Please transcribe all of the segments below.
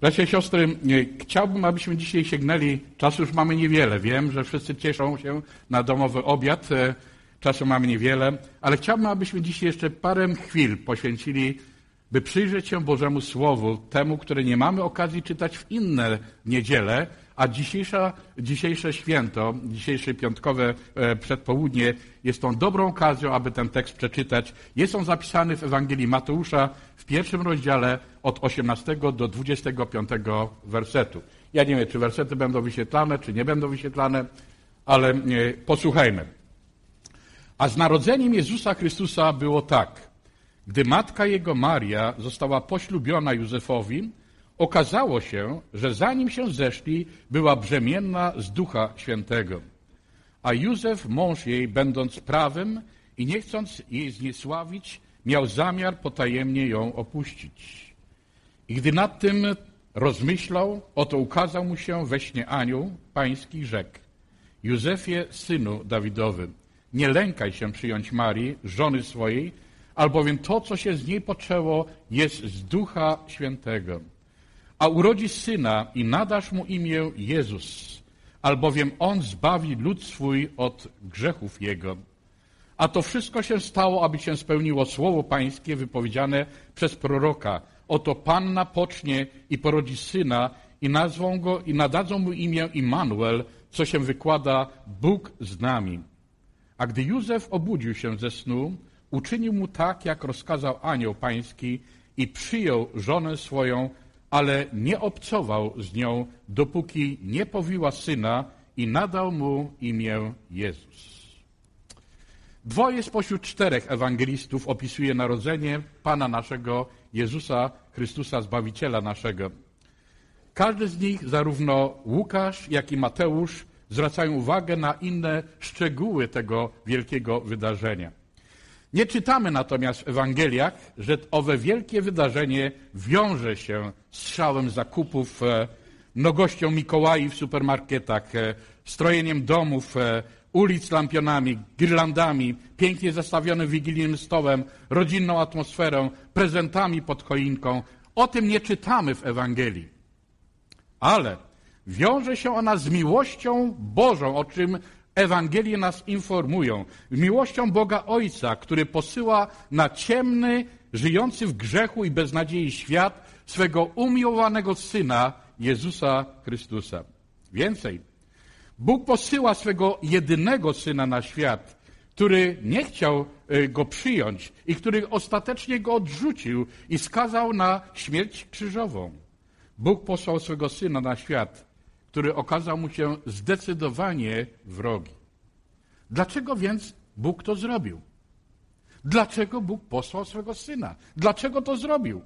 Bracia i siostry, chciałbym, abyśmy dzisiaj sięgnęli, czasu już mamy niewiele, wiem, że wszyscy cieszą się na domowy obiad, e, czasu mamy niewiele, ale chciałbym, abyśmy dzisiaj jeszcze parę chwil poświęcili, by przyjrzeć się Bożemu Słowu, temu, które nie mamy okazji czytać w inne niedziele, a dzisiejsza, dzisiejsze święto, dzisiejsze piątkowe e, przedpołudnie jest tą dobrą okazją, aby ten tekst przeczytać. Jest on zapisany w Ewangelii Mateusza w pierwszym rozdziale od 18 do 25 wersetu. Ja nie wiem, czy wersety będą wyświetlane, czy nie będą wyświetlane, ale e, posłuchajmy. A z narodzeniem Jezusa Chrystusa było tak. Gdy matka jego Maria została poślubiona Józefowi, Okazało się, że zanim się zeszli, była brzemienna z Ducha Świętego. A Józef, mąż jej, będąc prawym i nie chcąc jej zniesławić, miał zamiar potajemnie ją opuścić. I gdy nad tym rozmyślał, oto ukazał mu się we śnie anioł pański rzekł. Józefie, synu Dawidowy, nie lękaj się przyjąć Marii, żony swojej, albowiem to, co się z niej poczęło, jest z Ducha Świętego a urodzi syna i nadasz mu imię Jezus, albowiem on zbawi lud swój od grzechów jego. A to wszystko się stało, aby się spełniło słowo pańskie wypowiedziane przez proroka. Oto Panna pocznie i porodzi syna i nazwą go i nadadzą mu imię Immanuel, co się wykłada Bóg z nami. A gdy Józef obudził się ze snu, uczynił mu tak, jak rozkazał anioł pański i przyjął żonę swoją, ale nie obcował z nią, dopóki nie powiła syna i nadał mu imię Jezus. Dwoje spośród czterech ewangelistów opisuje narodzenie Pana naszego Jezusa Chrystusa, Zbawiciela naszego. Każdy z nich, zarówno Łukasz, jak i Mateusz, zwracają uwagę na inne szczegóły tego wielkiego wydarzenia. Nie czytamy natomiast w Ewangeliach, że owe wielkie wydarzenie wiąże się z szałem zakupów, e, mnogością Mikołai w supermarketach, e, strojeniem domów, e, ulic lampionami, girlandami, pięknie zastawionym wigilijnym stołem, rodzinną atmosferą, prezentami pod choinką. O tym nie czytamy w Ewangelii. Ale wiąże się ona z miłością Bożą, o czym Ewangelie nas informują. Miłością Boga Ojca, który posyła na ciemny, żyjący w grzechu i beznadziei świat swego umiłowanego Syna, Jezusa Chrystusa. Więcej, Bóg posyła swego jedynego Syna na świat, który nie chciał e, go przyjąć i który ostatecznie go odrzucił i skazał na śmierć krzyżową. Bóg posłał swego Syna na świat, który okazał mu się zdecydowanie wrogi. Dlaczego więc Bóg to zrobił? Dlaczego Bóg posłał swego syna? Dlaczego to zrobił?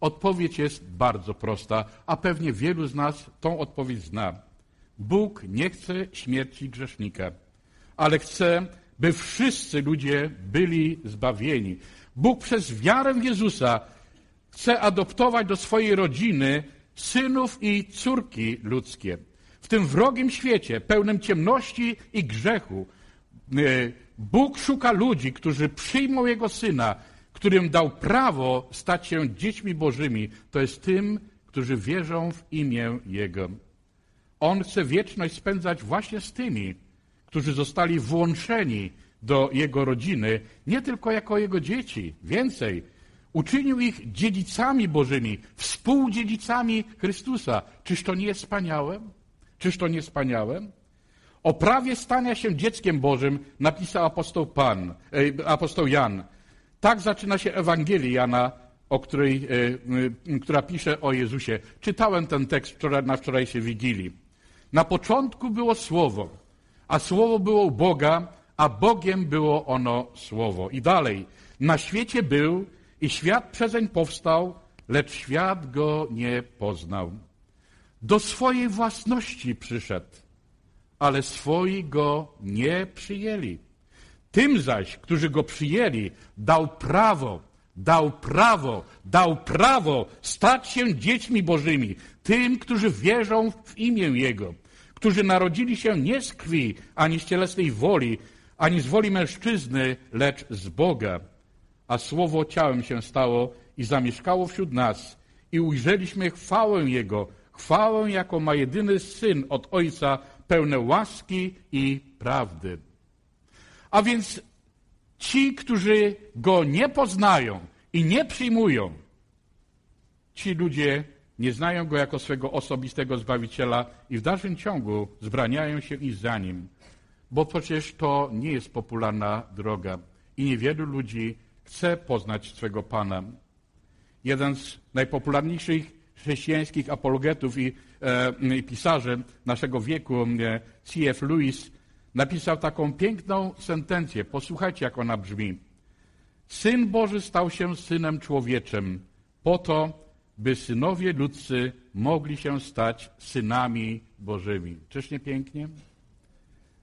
Odpowiedź jest bardzo prosta, a pewnie wielu z nas tą odpowiedź zna. Bóg nie chce śmierci grzesznika, ale chce, by wszyscy ludzie byli zbawieni. Bóg przez wiarę Jezusa chce adoptować do swojej rodziny synów i córki ludzkie. W tym wrogim świecie, pełnym ciemności i grzechu, e, Bóg szuka ludzi, którzy przyjmą Jego Syna, którym dał prawo stać się dziećmi Bożymi. To jest tym, którzy wierzą w imię Jego. On chce wieczność spędzać właśnie z tymi, którzy zostali włączeni do Jego rodziny, nie tylko jako Jego dzieci, więcej, Uczynił ich dziedzicami Bożymi, współdziedzicami Chrystusa. Czyż to nie jest wspaniałe? Czyż to nie wspaniałe? O prawie stania się dzieckiem Bożym napisał apostoł, Pan, e, apostoł Jan. Tak zaczyna się Ewangelia Jana, o której, e, która pisze o Jezusie. Czytałem ten tekst wczoraj, na wczorajszej Wigilii. Na początku było Słowo, a Słowo było u Boga, a Bogiem było ono Słowo. I dalej. Na świecie był i świat przezeń powstał, lecz świat go nie poznał. Do swojej własności przyszedł, ale swoi go nie przyjęli. Tym zaś, którzy go przyjęli, dał prawo, dał prawo, dał prawo stać się dziećmi Bożymi, tym, którzy wierzą w imię Jego, którzy narodzili się nie z krwi, ani z cielesnej woli, ani z woli mężczyzny, lecz z Boga a słowo ciałem się stało i zamieszkało wśród nas i ujrzeliśmy chwałę Jego, chwałę, jaką ma jedyny Syn od Ojca, pełne łaski i prawdy. A więc ci, którzy Go nie poznają i nie przyjmują, ci ludzie nie znają Go jako swego osobistego Zbawiciela i w dalszym ciągu zbraniają się iść za Nim, bo przecież to nie jest popularna droga i niewielu ludzi chce poznać swego Pana. Jeden z najpopularniejszych chrześcijańskich apologetów i, e, i pisarzy naszego wieku, e, C.F. Lewis, napisał taką piękną sentencję. Posłuchajcie, jak ona brzmi. Syn Boży stał się synem człowieczym po to, by synowie ludzcy mogli się stać synami Bożymi. Czyż nie pięknie?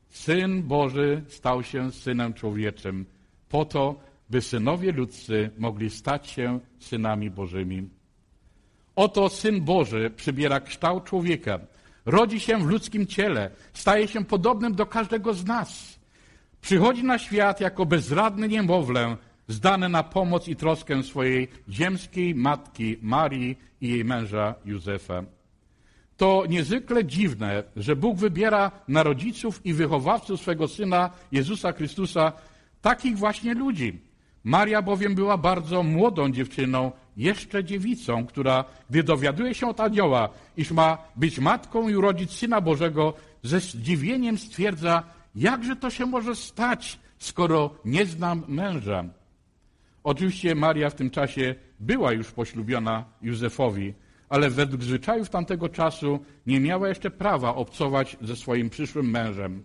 Syn Boży stał się synem człowieczym po to, by synowie ludzcy mogli stać się synami Bożymi. Oto Syn Boży przybiera kształt człowieka, rodzi się w ludzkim ciele, staje się podobnym do każdego z nas. Przychodzi na świat jako bezradny niemowlę, zdane na pomoc i troskę swojej ziemskiej matki Marii i jej męża Józefa. To niezwykle dziwne, że Bóg wybiera na rodziców i wychowawców swego syna Jezusa Chrystusa takich właśnie ludzi. Maria bowiem była bardzo młodą dziewczyną, jeszcze dziewicą, która, gdy dowiaduje się od anioła, iż ma być matką i urodzić Syna Bożego, ze zdziwieniem stwierdza, jakże to się może stać, skoro nie znam męża. Oczywiście Maria w tym czasie była już poślubiona Józefowi, ale według zwyczajów tamtego czasu nie miała jeszcze prawa obcować ze swoim przyszłym mężem.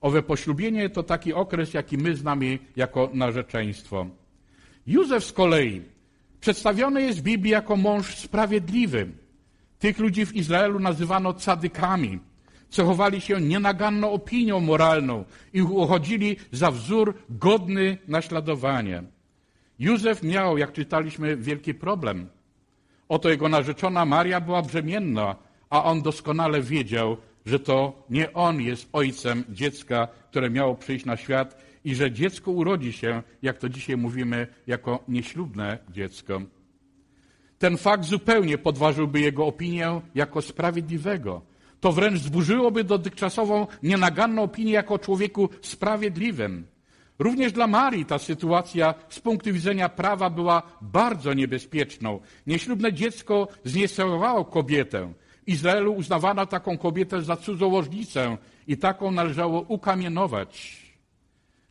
Owe poślubienie to taki okres, jaki my znamy jako narzeczeństwo. Józef z kolei przedstawiony jest w Biblii jako mąż sprawiedliwy. Tych ludzi w Izraelu nazywano cadykami. Cechowali się nienaganną opinią moralną i uchodzili za wzór godny naśladowania. Józef miał, jak czytaliśmy, wielki problem. Oto jego narzeczona Maria była brzemienna, a on doskonale wiedział, że to nie on jest ojcem dziecka, które miało przyjść na świat i że dziecko urodzi się, jak to dzisiaj mówimy, jako nieślubne dziecko. Ten fakt zupełnie podważyłby jego opinię jako sprawiedliwego. To wręcz zburzyłoby dotychczasową nienaganną opinię jako człowieku sprawiedliwym. Również dla Marii ta sytuacja z punktu widzenia prawa była bardzo niebezpieczną. Nieślubne dziecko zniesławiało kobietę. Izraelu uznawano taką kobietę za cudzołożnicę i taką należało ukamienować.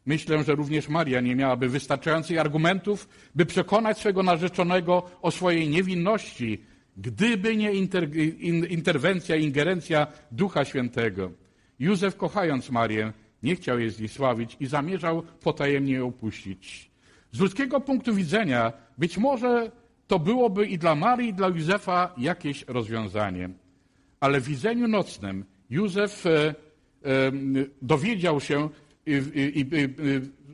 Myślę, że również Maria nie miałaby wystarczających argumentów, by przekonać swego narzeczonego o swojej niewinności, gdyby nie inter, in, interwencja, ingerencja Ducha Świętego. Józef, kochając Marię, nie chciał jej zniesławić i zamierzał potajemnie ją opuścić. Z ludzkiego punktu widzenia być może to byłoby i dla Marii, i dla Józefa jakieś rozwiązanie. Ale w widzeniu nocnym Józef e, e, dowiedział się i,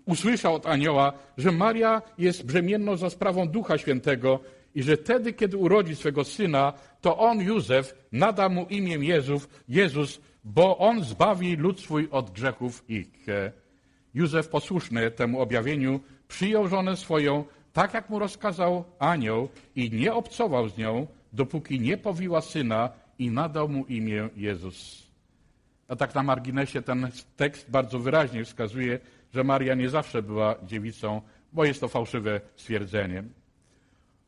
usłyszał od anioła, że Maria jest brzemienną za sprawą Ducha Świętego i że wtedy, kiedy urodzi swego syna, to on, Józef, nada mu imię Jezus, Jezus bo on zbawi lud swój od grzechów ich. Józef posłuszny temu objawieniu przyjął żonę swoją, tak jak mu rozkazał anioł i nie obcował z nią, dopóki nie powiła syna i nadał mu imię Jezus. A tak na marginesie ten tekst bardzo wyraźnie wskazuje, że Maria nie zawsze była dziewicą, bo jest to fałszywe stwierdzenie.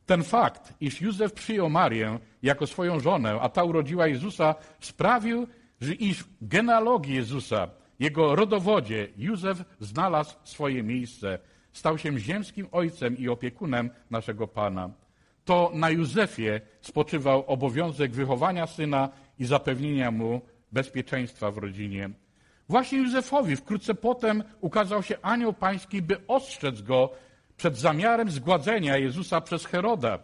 Ten fakt, iż Józef przyjął Marię jako swoją żonę, a ta urodziła Jezusa, sprawił, że iż w genealogii Jezusa, jego rodowodzie, Józef znalazł swoje miejsce. Stał się ziemskim ojcem i opiekunem naszego Pana. To na Józefie spoczywał obowiązek wychowania syna i zapewnienia mu bezpieczeństwa w rodzinie. Właśnie Józefowi wkrótce potem ukazał się anioł pański, by ostrzec go przed zamiarem zgładzenia Jezusa przez Heroda.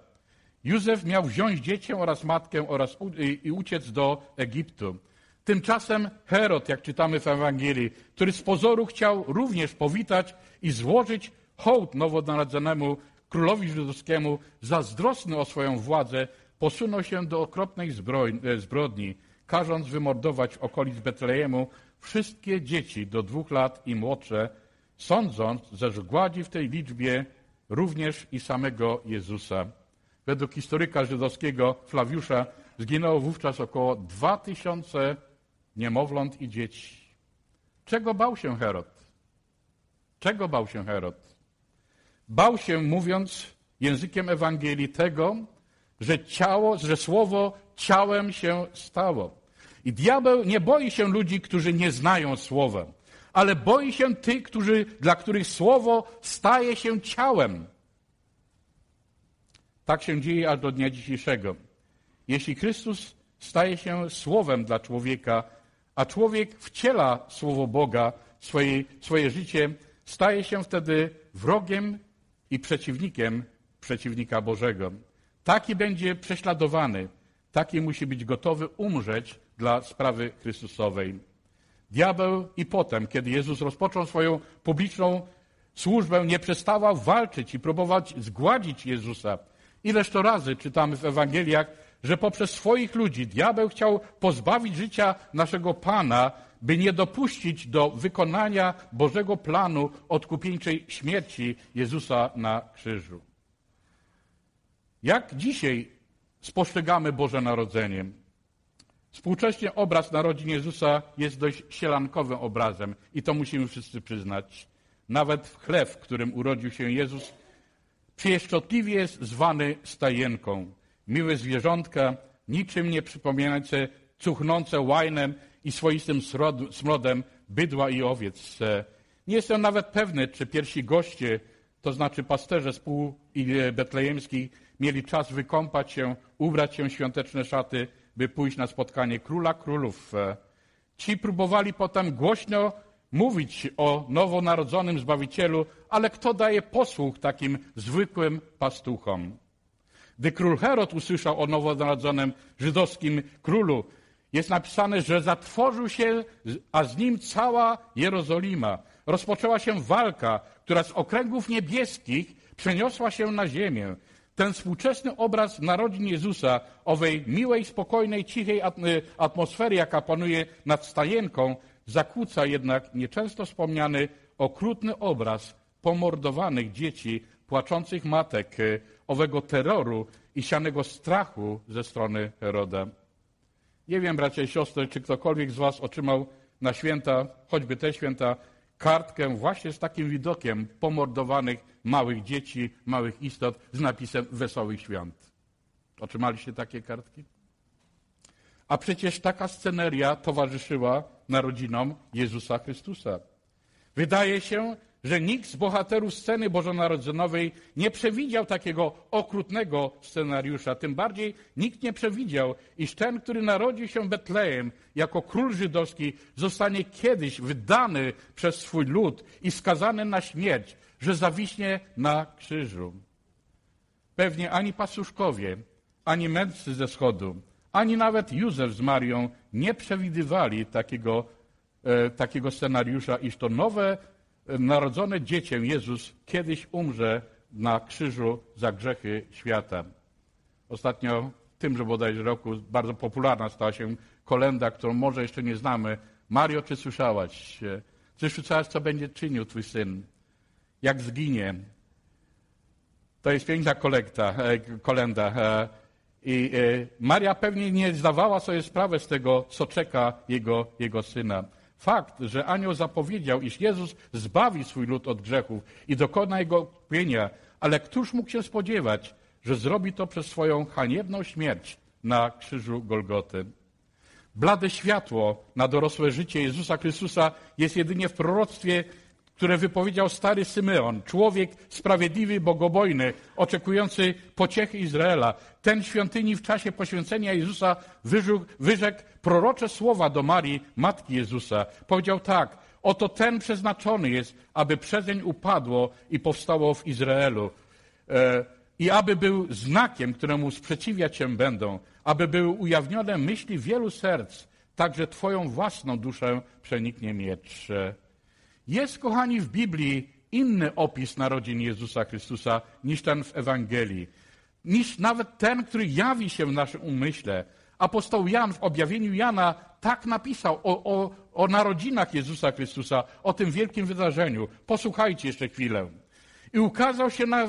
Józef miał wziąć dziecię oraz matkę oraz i uciec do Egiptu. Tymczasem Herod, jak czytamy w Ewangelii, który z pozoru chciał również powitać i złożyć hołd nowonarodzonemu królowi żydowskiemu, zazdrosny o swoją władzę, posunął się do okropnej e, zbrodni, każąc wymordować okolic Betlejemu wszystkie dzieci do dwóch lat i młodsze, sądząc, że zgładzi w tej liczbie również i samego Jezusa. Według historyka żydowskiego Flawiusza zginęło wówczas około 2000 niemowląt i dzieci. Czego bał się Herod? Czego bał się Herod? Bał się, mówiąc językiem Ewangelii, tego, że ciało, że słowo ciałem się stało. I diabeł nie boi się ludzi, którzy nie znają słowa, ale boi się tych, którzy, dla których słowo staje się ciałem. Tak się dzieje aż do dnia dzisiejszego. Jeśli Chrystus staje się słowem dla człowieka, a człowiek wciela słowo Boga swoje, swoje życie, staje się wtedy wrogiem i przeciwnikiem przeciwnika Bożego. Taki będzie prześladowany, taki musi być gotowy umrzeć dla sprawy Chrystusowej. Diabeł i potem, kiedy Jezus rozpoczął swoją publiczną służbę, nie przestawał walczyć i próbować zgładzić Jezusa. Ileż to razy czytamy w Ewangeliach, że poprzez swoich ludzi diabeł chciał pozbawić życia naszego Pana, by nie dopuścić do wykonania Bożego planu odkupieńczej śmierci Jezusa na krzyżu. Jak dzisiaj spostrzegamy Boże Narodzenie? Współcześnie obraz narodzin Jezusa jest dość sielankowym obrazem i to musimy wszyscy przyznać. Nawet w chleb, w którym urodził się Jezus, pieszczotliwie jest zwany stajenką. Miłe zwierzątka, niczym nie przypominające cuchnące łajnem i swoistym smrodem bydła i owiec. Nie jestem nawet pewny, czy pierwsi goście, to znaczy pasterze z pół betlejemskich, mieli czas wykąpać się, ubrać się w świąteczne szaty, by pójść na spotkanie króla królów. Ci próbowali potem głośno mówić o nowonarodzonym Zbawicielu, ale kto daje posłuch takim zwykłym pastuchom? Gdy król Herod usłyszał o nowonarodzonym żydowskim królu, jest napisane, że zatworzył się, a z nim cała Jerozolima. Rozpoczęła się walka, która z okręgów niebieskich przeniosła się na ziemię. Ten współczesny obraz narodzin Jezusa, owej miłej, spokojnej, cichej atmosfery, jaka panuje nad stajenką, zakłóca jednak nieczęsto wspomniany okrutny obraz pomordowanych dzieci, płaczących matek, owego terroru i sianego strachu ze strony Heroda. Nie wiem, bracia i siostry, czy ktokolwiek z Was otrzymał na święta, choćby te święta, kartkę właśnie z takim widokiem pomordowanych małych dzieci, małych istot z napisem Wesołych Świąt. Otrzymaliście takie kartki? A przecież taka sceneria towarzyszyła narodzinom Jezusa Chrystusa. Wydaje się, że nikt z bohaterów sceny bożonarodzonowej nie przewidział takiego okrutnego scenariusza. Tym bardziej nikt nie przewidział, iż ten, który narodził się Betlejem jako król żydowski, zostanie kiedyś wydany przez swój lud i skazany na śmierć, że zawiśnie na krzyżu. Pewnie ani pasuszkowie, ani mędrcy ze schodu, ani nawet Józef z Marią nie przewidywali takiego, e, takiego scenariusza, iż to nowe narodzone dziecię Jezus kiedyś umrze na krzyżu za grzechy świata. Ostatnio w tymże bodajże roku bardzo popularna stała się kolenda, którą może jeszcze nie znamy. Mario, czy słyszałaś? Czy słyszałaś, co będzie czynił twój syn? Jak zginie? To jest piękna kolekta, e, kolenda. E, I e, Maria pewnie nie zdawała sobie sprawy z tego, co czeka jego, jego syna. Fakt, że anioł zapowiedział, iż Jezus zbawi swój lud od grzechów i dokona jego odkupienia, ale któż mógł się spodziewać, że zrobi to przez swoją haniebną śmierć na krzyżu Golgoty? Blade światło na dorosłe życie Jezusa Chrystusa jest jedynie w proroctwie które wypowiedział stary Symeon, człowiek sprawiedliwy, bogobojny, oczekujący pociechy Izraela. Ten świątyni w czasie poświęcenia Jezusa wyrzekł, wyrzekł prorocze słowa do Marii, matki Jezusa. Powiedział tak, oto ten przeznaczony jest, aby przezeń upadło i powstało w Izraelu. E, I aby był znakiem, któremu sprzeciwiać się będą, aby były ujawnione myśli wielu serc, także Twoją własną duszę przeniknie miecz. Jest, kochani, w Biblii inny opis narodzin Jezusa Chrystusa niż ten w Ewangelii. Niż nawet ten, który jawi się w naszym umyśle. Apostoł Jan w objawieniu Jana tak napisał o, o, o narodzinach Jezusa Chrystusa, o tym wielkim wydarzeniu. Posłuchajcie jeszcze chwilę. I ukazał się, na, e,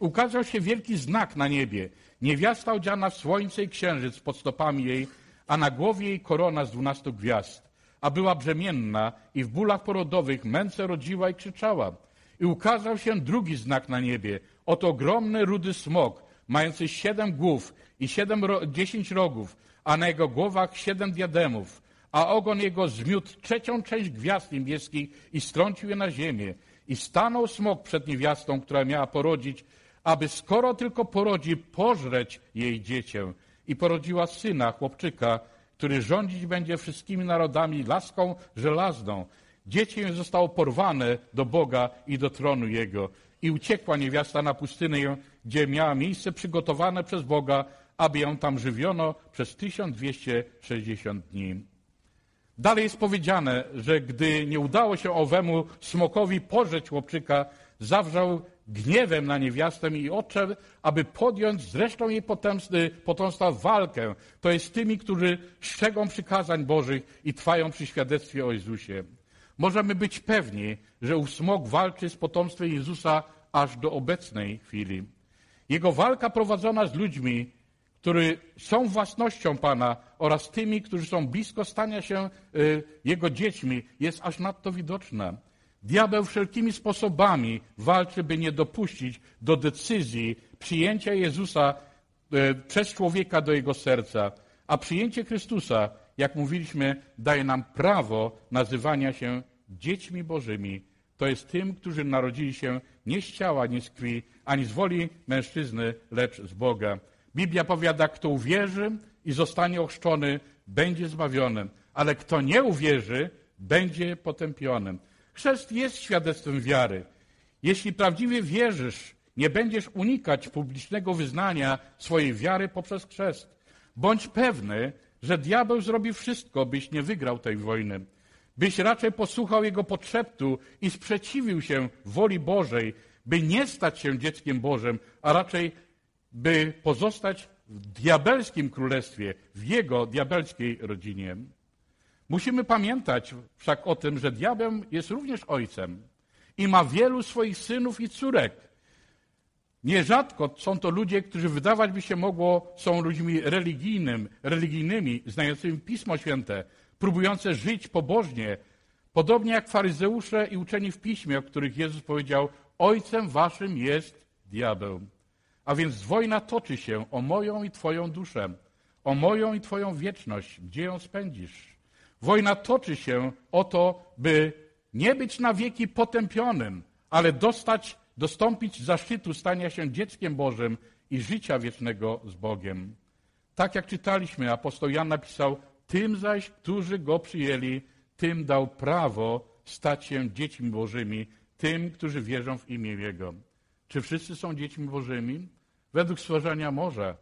ukazał się wielki znak na niebie. Niewiasta odziana w słońce i księżyc pod stopami jej, a na głowie jej korona z dwunastu gwiazd. A była brzemienna i w bólach porodowych męce rodziła i krzyczała. I ukazał się drugi znak na niebie. Oto ogromny rudy smok, mający siedem głów i siedem, dziesięć rogów, a na jego głowach siedem diademów. A ogon jego zmiótł trzecią część gwiazd niebieskich i strącił je na ziemię. I stanął smok przed niewiastą, która miała porodzić, aby skoro tylko porodzi, pożreć jej dziecię. I porodziła syna, chłopczyka, który rządzić będzie wszystkimi narodami laską żelazną. Dziecię zostało porwane do Boga i do tronu Jego. I uciekła niewiasta na pustynię, gdzie miała miejsce przygotowane przez Boga, aby ją tam żywiono przez 1260 dni. Dalej jest powiedziane, że gdy nie udało się owemu smokowi pożreć chłopczyka, zawrzał gniewem na niewiastę i odszedł, aby podjąć z resztą jej potomstwa walkę. To jest tymi, którzy strzegą przykazań Bożych i trwają przy świadectwie o Jezusie. Możemy być pewni, że ów smok walczy z potomstwem Jezusa aż do obecnej chwili. Jego walka prowadzona z ludźmi, którzy są własnością Pana oraz tymi, którzy są blisko stania się y, Jego dziećmi, jest aż nadto widoczna. Diabeł wszelkimi sposobami walczy, by nie dopuścić do decyzji przyjęcia Jezusa y, przez człowieka do jego serca. A przyjęcie Chrystusa, jak mówiliśmy, daje nam prawo nazywania się dziećmi Bożymi. To jest tym, którzy narodzili się nie z ciała, nie z krwi, ani z woli mężczyzny, lecz z Boga. Biblia powiada, kto uwierzy i zostanie ochrzczony, będzie zbawiony, ale kto nie uwierzy, będzie potępionym. Chrzest jest świadectwem wiary. Jeśli prawdziwie wierzysz, nie będziesz unikać publicznego wyznania swojej wiary poprzez chrzest. Bądź pewny, że diabeł zrobi wszystko, byś nie wygrał tej wojny. Byś raczej posłuchał jego podszeptu i sprzeciwił się woli Bożej, by nie stać się dzieckiem Bożym, a raczej by pozostać w diabelskim królestwie, w jego diabelskiej rodzinie. Musimy pamiętać wszak o tym, że diabeł jest również ojcem i ma wielu swoich synów i córek. Nierzadko są to ludzie, którzy wydawać by się mogło, są ludźmi religijnym, religijnymi, znającymi Pismo Święte, próbujące żyć pobożnie, podobnie jak faryzeusze i uczeni w Piśmie, o których Jezus powiedział, ojcem waszym jest diabeł. A więc wojna toczy się o moją i Twoją duszę, o moją i Twoją wieczność, gdzie ją spędzisz. Wojna toczy się o to, by nie być na wieki potępionym, ale dostać, dostąpić zaszczytu stania się dzieckiem Bożym i życia wiecznego z Bogiem. Tak jak czytaliśmy, apostoł Jan napisał, tym zaś, którzy go przyjęli, tym dał prawo stać się dziećmi Bożymi, tym, którzy wierzą w imię Jego. Czy wszyscy są dziećmi Bożymi? Według stworzenia może,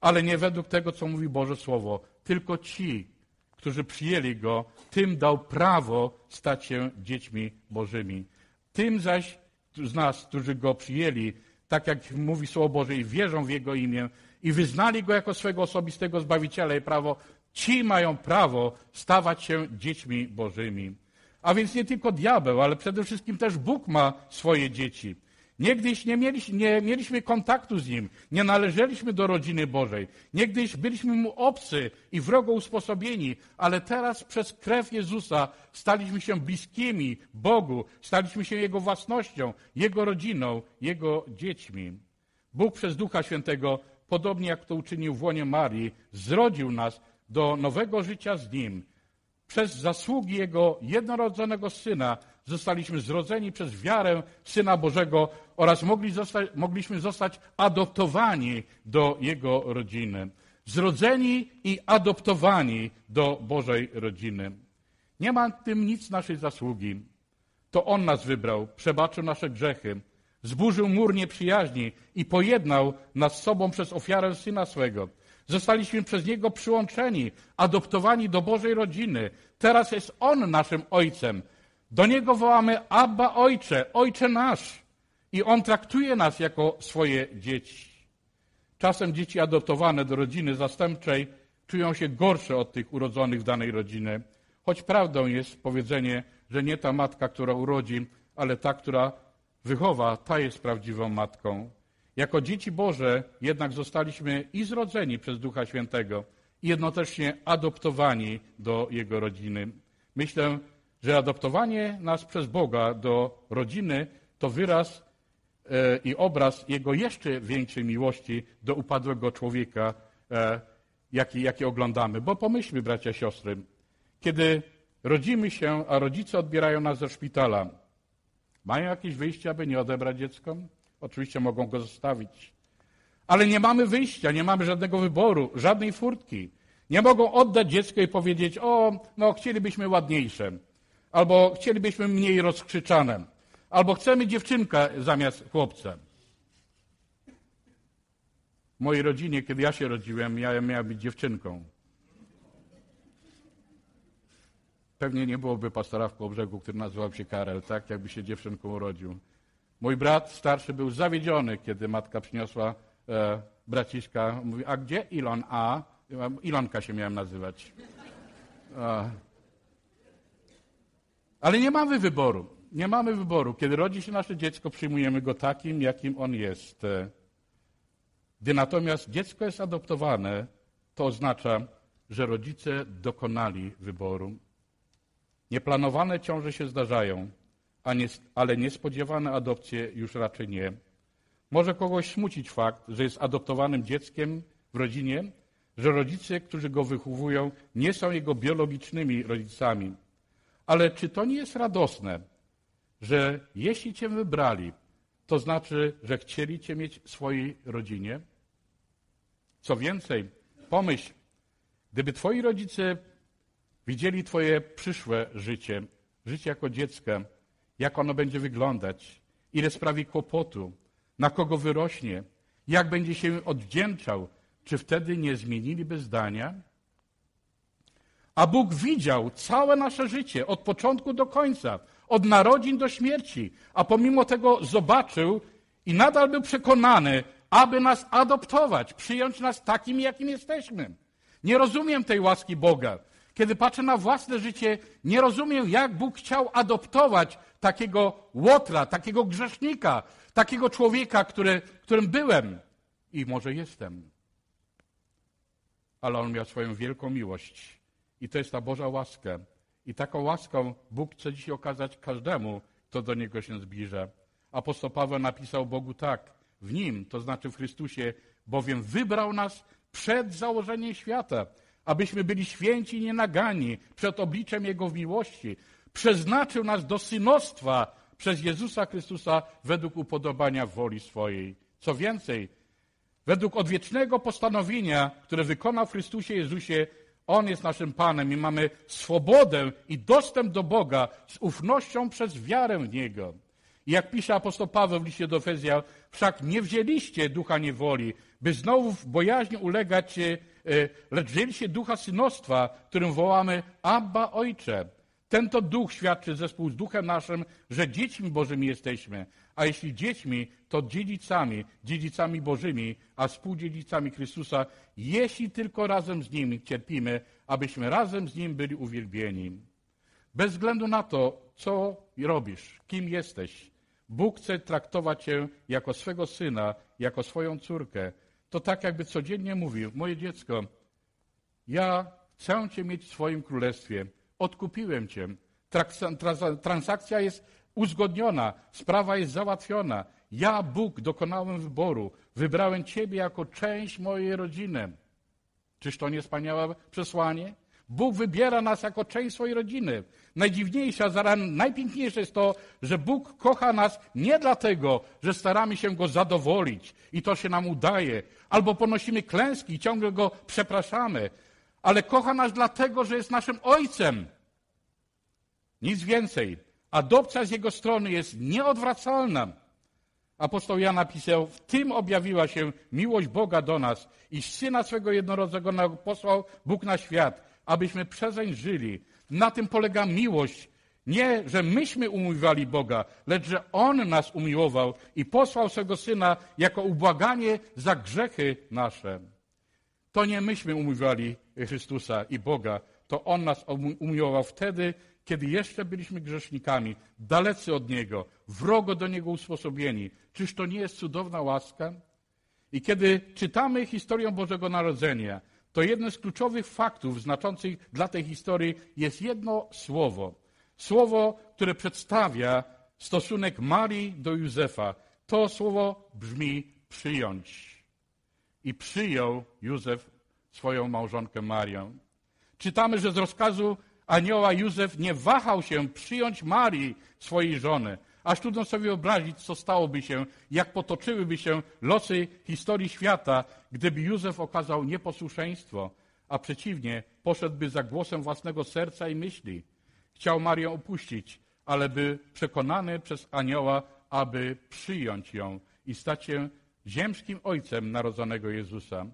ale nie według tego, co mówi Boże Słowo. Tylko ci, którzy przyjęli Go, tym dał prawo stać się dziećmi Bożymi. Tym zaś z nas, którzy Go przyjęli, tak jak mówi Słowo Boże i wierzą w Jego imię i wyznali Go jako swego osobistego Zbawiciela i prawo, ci mają prawo stawać się dziećmi Bożymi. A więc nie tylko diabeł, ale przede wszystkim też Bóg ma swoje dzieci. Niegdyś nie nie mieliśmy kontaktu z Nim, nie należeliśmy do rodziny Bożej. Niegdyś byliśmy Mu obcy i wrogo usposobieni, ale teraz przez krew Jezusa staliśmy się bliskimi Bogu, staliśmy się Jego własnością, Jego rodziną, Jego dziećmi. Bóg przez Ducha Świętego, podobnie jak to uczynił w łonie Marii, zrodził nas do nowego życia z Nim. Przez zasługi Jego jednorodzonego Syna zostaliśmy zrodzeni przez wiarę Syna Bożego oraz mogli zostać, mogliśmy zostać adoptowani do Jego rodziny. Zrodzeni i adoptowani do Bożej rodziny. Nie ma w tym nic naszej zasługi. To On nas wybrał, przebaczył nasze grzechy, zburzył mur nieprzyjaźni i pojednał nas z sobą przez ofiarę Syna swego. Zostaliśmy przez Niego przyłączeni, adoptowani do Bożej rodziny. Teraz jest On naszym Ojcem. Do Niego wołamy Abba Ojcze, Ojcze nasz. I On traktuje nas jako swoje dzieci. Czasem dzieci adoptowane do rodziny zastępczej czują się gorsze od tych urodzonych w danej rodzinie. Choć prawdą jest powiedzenie, że nie ta matka, która urodzi, ale ta, która wychowa, ta jest prawdziwą matką. Jako dzieci Boże jednak zostaliśmy i zrodzeni przez Ducha Świętego, i jednocześnie adoptowani do Jego rodziny. Myślę, że adoptowanie nas przez Boga do rodziny to wyraz i obraz Jego jeszcze większej miłości do upadłego człowieka, e, jaki, jaki oglądamy. Bo pomyślmy, bracia, siostry, kiedy rodzimy się, a rodzice odbierają nas ze szpitala, mają jakieś wyjście, aby nie odebrać dziecko? Oczywiście mogą go zostawić. Ale nie mamy wyjścia, nie mamy żadnego wyboru, żadnej furtki. Nie mogą oddać dziecko i powiedzieć, o, no chcielibyśmy ładniejsze, albo chcielibyśmy mniej rozkrzyczane, albo chcemy dziewczynkę zamiast chłopca. W mojej rodzinie, kiedy ja się rodziłem, ja miałem być dziewczynką. Pewnie nie byłoby pastora w Kołbrzegu, który nazywał się Karel, tak, jakby się dziewczynką urodził. Mój brat starszy był zawiedziony, kiedy matka przyniosła e, braciszka. Mówi, a gdzie Ilon A? Ilonka się miałem nazywać. E, ale nie mamy wyboru. Nie mamy wyboru. Kiedy rodzi się nasze dziecko, przyjmujemy go takim, jakim on jest. Gdy natomiast dziecko jest adoptowane, to oznacza, że rodzice dokonali wyboru. Nieplanowane ciąże się zdarzają, ale niespodziewane adopcje już raczej nie. Może kogoś smucić fakt, że jest adoptowanym dzieckiem w rodzinie, że rodzice, którzy go wychowują, nie są jego biologicznymi rodzicami. Ale czy to nie jest radosne, że jeśli cię wybrali, to znaczy, że chcieli cię mieć w swojej rodzinie? Co więcej, pomyśl, gdyby twoi rodzice widzieli twoje przyszłe życie, życie jako dziecka, jak ono będzie wyglądać, ile sprawi kłopotu, na kogo wyrośnie, jak będzie się odwdzięczał, czy wtedy nie zmieniliby zdania? A Bóg widział całe nasze życie, od początku do końca, od narodzin do śmierci, a pomimo tego zobaczył i nadal był przekonany, aby nas adoptować, przyjąć nas takim, jakim jesteśmy. Nie rozumiem tej łaski Boga. Kiedy patrzę na własne życie, nie rozumiem, jak Bóg chciał adoptować takiego łotra, takiego grzesznika, takiego człowieka, który, którym byłem i może jestem. Ale on miał swoją wielką miłość. I to jest ta Boża łaska. I taką łaską Bóg chce dzisiaj okazać każdemu, kto do Niego się zbliża. Apostoł Paweł napisał Bogu tak, w Nim, to znaczy w Chrystusie, bowiem wybrał nas przed założeniem świata, abyśmy byli święci i nienagani przed obliczem Jego miłości. Przeznaczył nas do synostwa przez Jezusa Chrystusa według upodobania woli swojej. Co więcej, według odwiecznego postanowienia, które wykonał w Chrystusie Jezusie, On jest naszym Panem i mamy swobodę i dostęp do Boga z ufnością przez wiarę w Niego. I jak pisze apostoł Paweł w liście do Efezja, wszak nie wzięliście ducha niewoli, by znowu w bojaźni ulegać, e, lecz wzięliście ducha synostwa, którym wołamy Abba Ojcze. Ten to duch świadczy zespół z duchem naszym, że dziećmi Bożymi jesteśmy. A jeśli dziećmi, to dziedzicami, dziedzicami Bożymi, a współdziedzicami Chrystusa, jeśli tylko razem z Nim cierpimy, abyśmy razem z Nim byli uwielbieni. Bez względu na to, co robisz, kim jesteś, Bóg chce traktować cię jako swego syna, jako swoją córkę. To tak, jakby codziennie mówił: Moje dziecko, ja chcę cię mieć w swoim królestwie. Odkupiłem cię. Transakcja jest uzgodniona, sprawa jest załatwiona. Ja, Bóg, dokonałem wyboru. Wybrałem ciebie jako część mojej rodziny. Czyż to nie wspaniałe przesłanie? Bóg wybiera nas jako część swojej rodziny. Najdziwniejsze, zaraz najpiękniejsze jest to, że Bóg kocha nas nie dlatego, że staramy się Go zadowolić i to się nam udaje, albo ponosimy klęski i ciągle Go przepraszamy, ale kocha nas dlatego, że jest naszym Ojcem. Nic więcej. Adopcja z Jego strony jest nieodwracalna. Apostoł Jan napisał, w tym objawiła się miłość Boga do nas i Syna swego jednorodzonego posłał Bóg na świat, abyśmy przezeń żyli. Na tym polega miłość. Nie, że myśmy umiłowali Boga, lecz że On nas umiłował i posłał swego Syna jako ubłaganie za grzechy nasze. To nie myśmy umiłowali Chrystusa i Boga, to On nas umiłował wtedy, kiedy jeszcze byliśmy grzesznikami, dalecy od Niego, wrogo do Niego usposobieni. Czyż to nie jest cudowna łaska? I kiedy czytamy historię Bożego Narodzenia, to jeden z kluczowych faktów znaczących dla tej historii jest jedno słowo. Słowo, które przedstawia stosunek Marii do Józefa. To słowo brzmi przyjąć. I przyjął Józef swoją małżonkę Marię. Czytamy, że z rozkazu anioła Józef nie wahał się przyjąć Marii, swojej żony. Aż trudno sobie wyobrazić, co stałoby się, jak potoczyłyby się losy historii świata, gdyby Józef okazał nieposłuszeństwo, a przeciwnie, poszedłby za głosem własnego serca i myśli. Chciał Marię opuścić, ale by przekonany przez anioła, aby przyjąć ją i stać się ziemskim ojcem narodzonego Jezusa.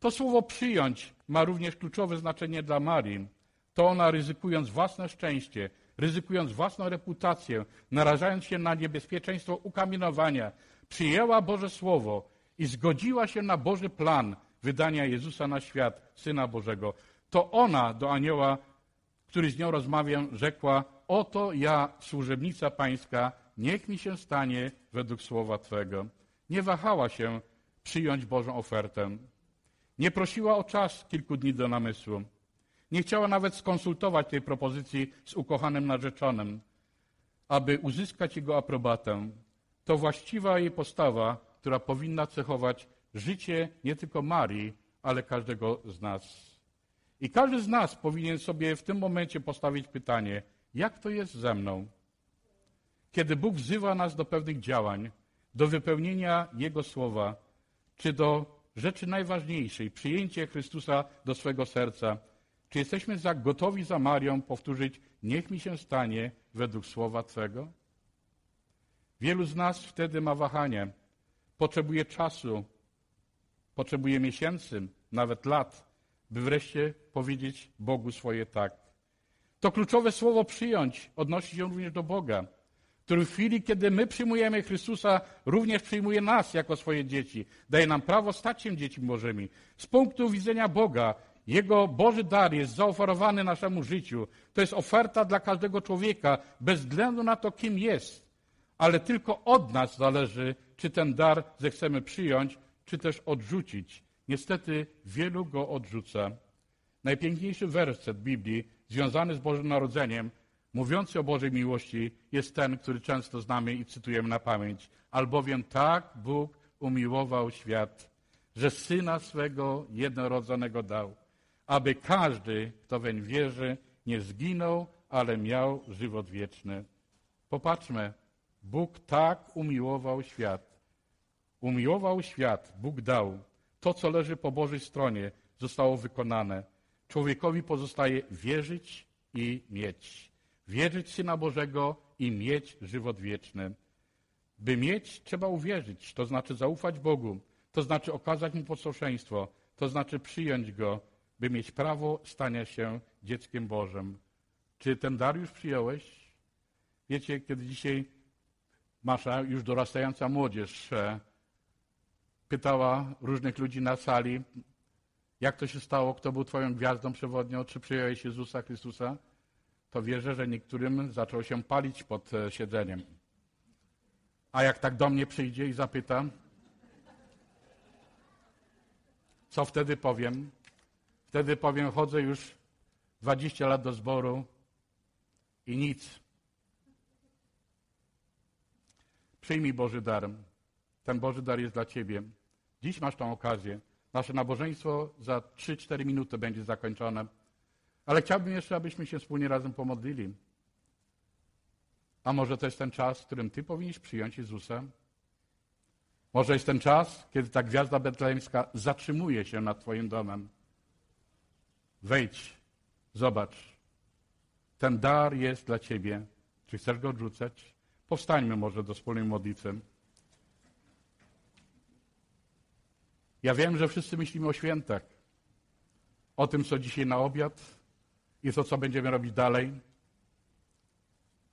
To słowo przyjąć ma również kluczowe znaczenie dla Marii. To ona ryzykując własne szczęście, ryzykując własną reputację, narażając się na niebezpieczeństwo ukamienowania, przyjęła Boże Słowo i zgodziła się na Boży plan wydania Jezusa na świat, Syna Bożego. To ona do anioła, który z nią rozmawiał, rzekła, oto ja, służebnica pańska, niech mi się stanie według słowa Twego. Nie wahała się przyjąć Bożą ofertę. Nie prosiła o czas kilku dni do namysłu. Nie chciała nawet skonsultować tej propozycji z ukochanym narzeczonym, aby uzyskać jego aprobatę. To właściwa jej postawa, która powinna cechować życie nie tylko Marii, ale każdego z nas. I każdy z nas powinien sobie w tym momencie postawić pytanie, jak to jest ze mną? Kiedy Bóg wzywa nas do pewnych działań, do wypełnienia Jego słowa, czy do rzeczy najważniejszej, przyjęcie Chrystusa do swego serca, czy jesteśmy za gotowi za Marią powtórzyć, niech mi się stanie według słowa Twego? Wielu z nas wtedy ma wahanie, potrzebuje czasu, potrzebuje miesięcy, nawet lat, by wreszcie powiedzieć Bogu swoje tak. To kluczowe słowo przyjąć odnosi się również do Boga, który w chwili, kiedy my przyjmujemy Chrystusa, również przyjmuje nas jako swoje dzieci. Daje nam prawo stać się dziećmi Bożymi. Z punktu widzenia Boga jego Boży dar jest zaoferowany naszemu życiu. To jest oferta dla każdego człowieka, bez względu na to, kim jest. Ale tylko od nas zależy, czy ten dar zechcemy przyjąć, czy też odrzucić. Niestety wielu go odrzuca. Najpiękniejszy werset Biblii związany z Bożym Narodzeniem, mówiący o Bożej miłości, jest ten, który często znamy i cytujemy na pamięć. Albowiem tak Bóg umiłował świat, że Syna swego jednorodzonego dał aby każdy, kto weń wierzy, nie zginął, ale miał żywot wieczny. Popatrzmy, Bóg tak umiłował świat. Umiłował świat, Bóg dał. To, co leży po Bożej stronie, zostało wykonane. Człowiekowi pozostaje wierzyć i mieć. Wierzyć Syna Bożego i mieć żywot wieczny. By mieć, trzeba uwierzyć, to znaczy zaufać Bogu, to znaczy okazać Mu posłuszeństwo, to znaczy przyjąć Go, by mieć prawo stania się dzieckiem Bożym. Czy ten dar już przyjąłeś? Wiecie, kiedy dzisiaj Masza, już dorastająca młodzież, e, pytała różnych ludzi na sali, jak to się stało, kto był twoją gwiazdą przewodnią, czy przyjąłeś Jezusa Chrystusa, to wierzę, że niektórym zaczął się palić pod e, siedzeniem. A jak tak do mnie przyjdzie i zapyta, co wtedy powiem? Wtedy powiem, chodzę już 20 lat do zboru i nic. Przyjmij Boży dar. Ten Boży dar jest dla Ciebie. Dziś masz tą okazję. Nasze nabożeństwo za 3-4 minuty będzie zakończone. Ale chciałbym jeszcze, abyśmy się wspólnie razem pomodlili. A może to jest ten czas, w którym Ty powinieneś przyjąć Jezusa? Może jest ten czas, kiedy ta gwiazda betlejemska zatrzymuje się nad Twoim domem. Wejdź, zobacz. Ten dar jest dla ciebie. Czy chcesz go odrzucać? Powstańmy może do wspólnej modlitwy. Ja wiem, że wszyscy myślimy o świętach. O tym, co dzisiaj na obiad i to, co będziemy robić dalej.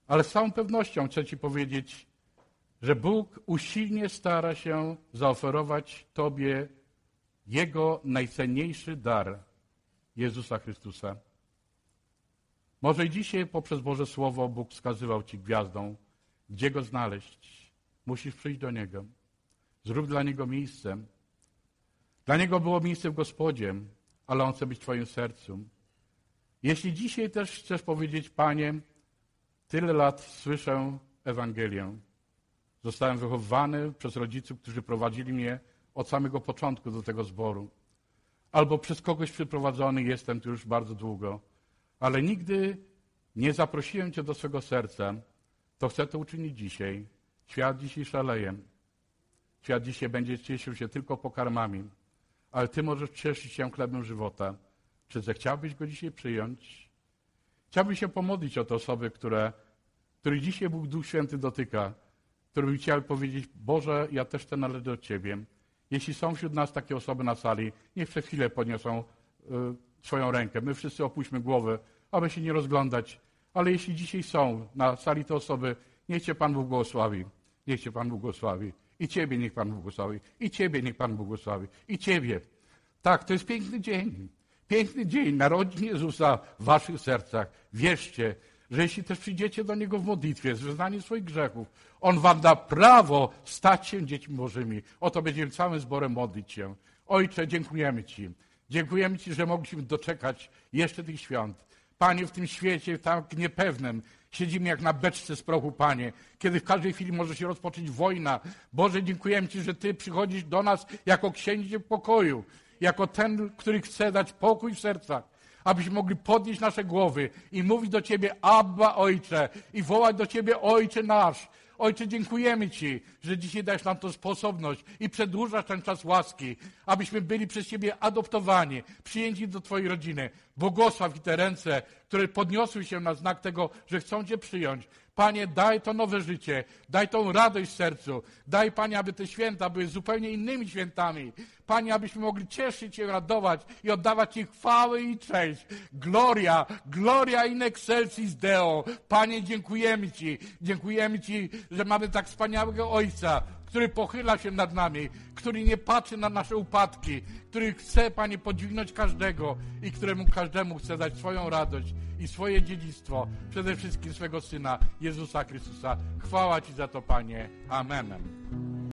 Ale z całą pewnością chcę Ci powiedzieć, że Bóg usilnie stara się zaoferować Tobie Jego najcenniejszy dar Jezusa Chrystusa. Może i dzisiaj poprzez Boże Słowo Bóg wskazywał Ci gwiazdą, gdzie Go znaleźć. Musisz przyjść do Niego. Zrób dla Niego miejsce. Dla Niego było miejsce w Gospodzie, ale On chce być w Twoim sercu. Jeśli dzisiaj też chcesz powiedzieć, Panie, tyle lat słyszę Ewangelię. Zostałem wychowany przez rodziców, którzy prowadzili mnie od samego początku do tego zboru. Albo przez kogoś przyprowadzony jestem tu już bardzo długo, ale nigdy nie zaprosiłem Cię do swego serca, to chcę to uczynić dzisiaj. Świat dzisiaj szaleje. Świat dzisiaj będzie cieszył się tylko pokarmami, ale Ty możesz cieszyć się chlebem żywota. Czy zechciałbyś go dzisiaj przyjąć? Chciałbym się pomodlić o te osoby, które, których dzisiaj Bóg Duch Święty dotyka, które by chciały powiedzieć, Boże, ja też chcę należeć do Ciebie. Jeśli są wśród nas takie osoby na sali, niech przez chwilę podniosą y, swoją rękę. My wszyscy opuśćmy głowy, aby się nie rozglądać. Ale jeśli dzisiaj są na sali te osoby, niech Cię Pan błogosławi. Niech Cię Pan błogosławi. I Ciebie niech Pan błogosławi. I Ciebie niech Pan błogosławi. I Ciebie. Tak, to jest piękny dzień. Piękny dzień narodzin Jezusa w Waszych sercach. Wierzcie, że jeśli też przyjdziecie do Niego w modlitwie, z wyznaniem swoich grzechów, On Wam da prawo stać się dziećmi Bożymi. Oto będziemy całym zborem modlić się. Ojcze, dziękujemy Ci. Dziękujemy Ci, że mogliśmy doczekać jeszcze tych świąt. Panie, w tym świecie tak niepewnym siedzimy jak na beczce z prochu, Panie, kiedy w każdej chwili może się rozpocząć wojna. Boże, dziękujemy Ci, że Ty przychodzisz do nas jako księdzie pokoju, jako ten, który chce dać pokój w sercach abyśmy mogli podnieść nasze głowy i mówić do Ciebie, Abba Ojcze, i wołać do Ciebie, Ojcze nasz. Ojcze, dziękujemy Ci, że dzisiaj dajesz nam tą sposobność i przedłużasz ten czas łaski, abyśmy byli przez Ciebie adoptowani, przyjęci do Twojej rodziny. Błogosław i te ręce, które podniosły się na znak tego, że chcą Cię przyjąć. Panie, daj to nowe życie, daj tą radość w sercu. Daj, Panie, aby te święta były zupełnie innymi świętami. Panie, abyśmy mogli cieszyć się, radować i oddawać Ci chwały i cześć. Gloria, gloria in excelsis Deo. Panie, dziękujemy Ci. Dziękujemy Ci, że mamy tak wspaniałego Ojca, który pochyla się nad nami, który nie patrzy na nasze upadki, który chce, Panie, podźwignąć każdego i któremu każdemu chce dać swoją radość i swoje dziedzictwo, przede wszystkim swego Syna, Jezusa Chrystusa. Chwała Ci za to, Panie. Amen.